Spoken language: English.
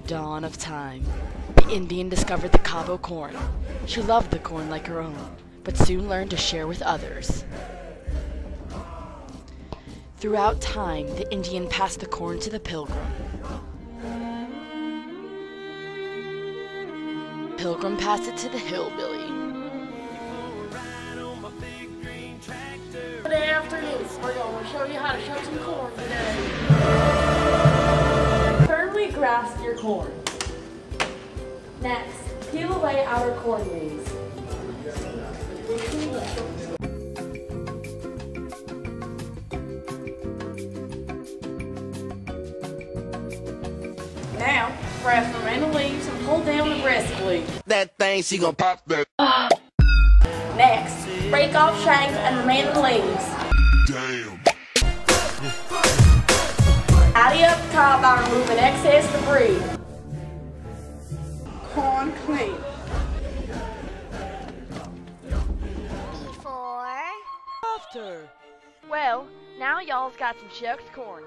dawn of time, the Indian discovered the Cabo corn. She loved the corn like her own, but soon learned to share with others. Throughout time, the Indian passed the corn to the pilgrim. Pilgrim passed it to the hillbilly. Good afternoon. We're going to show you how to some corn today. Firmly grasp your corn. Next, peel away outer corn leaves. Now, grasp the remaining leaves and pull down the breast glue. That thing, she gonna pop that. Next, break off shanks and remaining leaves. Excess debris. Corn clean. Before. After. Well, now y'all's got some shucked corn.